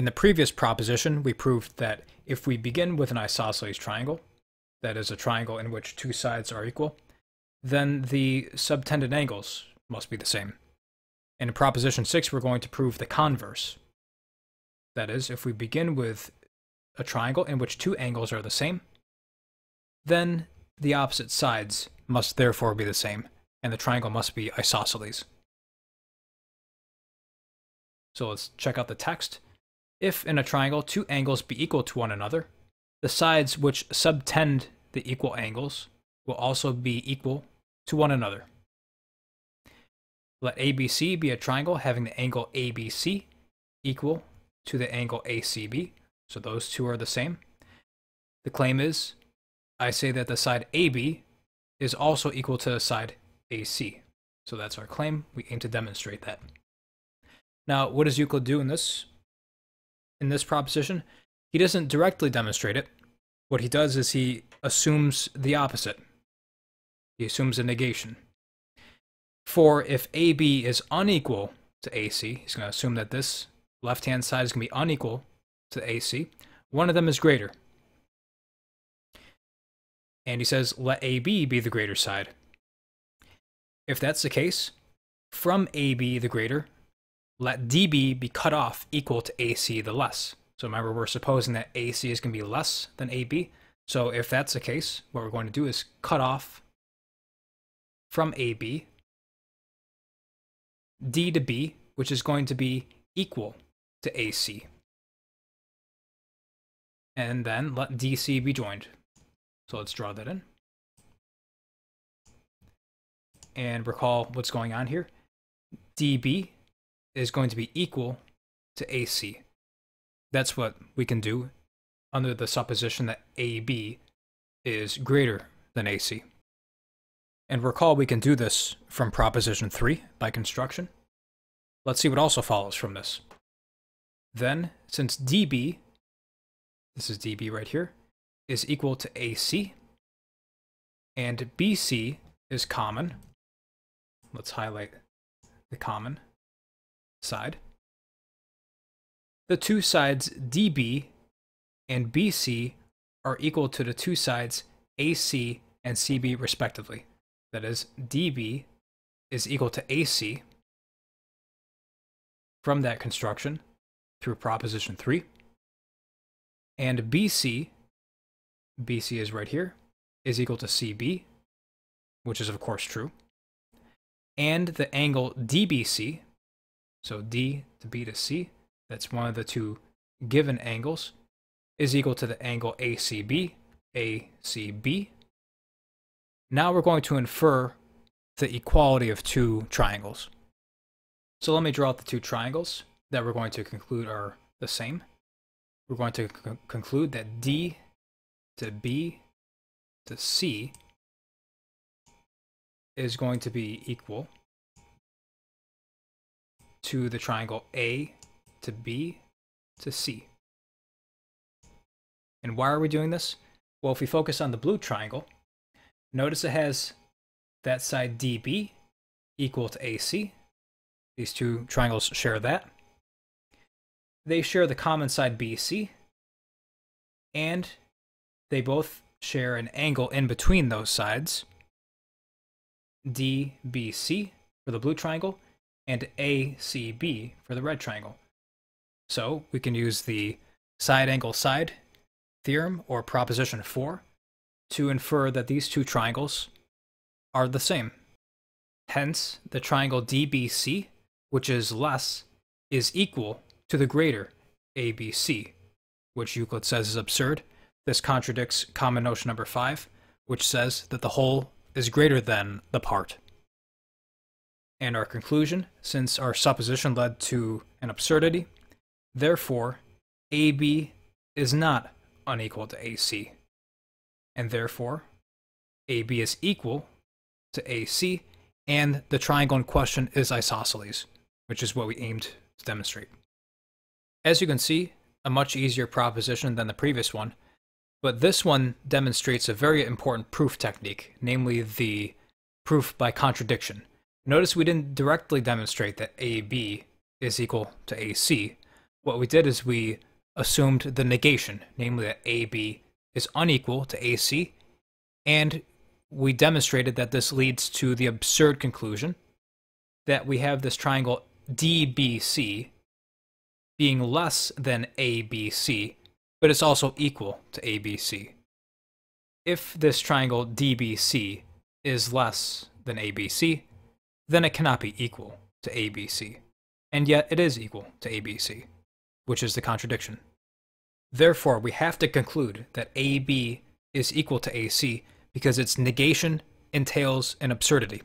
In the previous proposition, we proved that if we begin with an isosceles triangle, that is a triangle in which two sides are equal, then the subtended angles must be the same. And in proposition 6, we're going to prove the converse. That is, if we begin with a triangle in which two angles are the same, then the opposite sides must therefore be the same, and the triangle must be isosceles. So let's check out the text. If in a triangle two angles be equal to one another, the sides which subtend the equal angles will also be equal to one another. Let ABC be a triangle having the angle ABC equal to the angle ACB, so those two are the same. The claim is, I say that the side AB is also equal to the side AC. So that's our claim. We aim to demonstrate that. Now, what does Euclid do in this in this proposition? He doesn't directly demonstrate it. What he does is he assumes the opposite. He assumes a negation. For if AB is unequal to AC, he's going to assume that this left-hand side is going to be unequal to AC. One of them is greater. And he says, let AB be the greater side. If that's the case, from AB the greater, let DB be cut off equal to AC the less. So remember, we're supposing that AC is going to be less than AB. So if that's the case, what we're going to do is cut off from AB D to B, which is going to be equal to AC. And then let DC be joined. So let's draw that in. And recall what's going on here. DB is going to be equal to AC. That's what we can do under the supposition that AB is greater than AC. And recall we can do this from proposition 3 by construction. Let's see what also follows from this. Then, since DB, this is DB right here, is equal to AC, and BC is common, let's highlight the common, side. The two sides DB and BC are equal to the two sides AC and CB respectively. That is, DB is equal to AC from that construction through proposition 3. And BC, BC is right here, is equal to CB, which is of course true. And the angle DBC, so D to B to C, that's one of the two given angles, is equal to the angle ACB, ACB. Now we're going to infer the equality of two triangles. So let me draw out the two triangles that we're going to conclude are the same. We're going to conclude that D to B to C is going to be equal to the triangle A to B to C. And why are we doing this? Well, if we focus on the blue triangle, notice it has that side DB equal to AC. These two triangles share that. They share the common side BC, and they both share an angle in between those sides, DBC for the blue triangle, and ACB for the red triangle. So we can use the side angle side theorem or proposition 4 to infer that these two triangles are the same. Hence, the triangle DBC, which is less, is equal to the greater ABC, which Euclid says is absurd. This contradicts common notion number 5, which says that the whole is greater than the part. And our conclusion, since our supposition led to an absurdity, therefore AB is not unequal to AC. And therefore, AB is equal to AC, and the triangle in question is isosceles, which is what we aimed to demonstrate. As you can see, a much easier proposition than the previous one, but this one demonstrates a very important proof technique, namely the proof by contradiction. Notice we didn't directly demonstrate that AB is equal to AC, what we did is we assumed the negation, namely that AB is unequal to AC, and we demonstrated that this leads to the absurd conclusion that we have this triangle DBC being less than ABC, but it's also equal to ABC. If this triangle DBC is less than ABC, then it cannot be equal to ABC. And yet it is equal to ABC, which is the contradiction. Therefore, we have to conclude that AB is equal to AC because its negation entails an absurdity.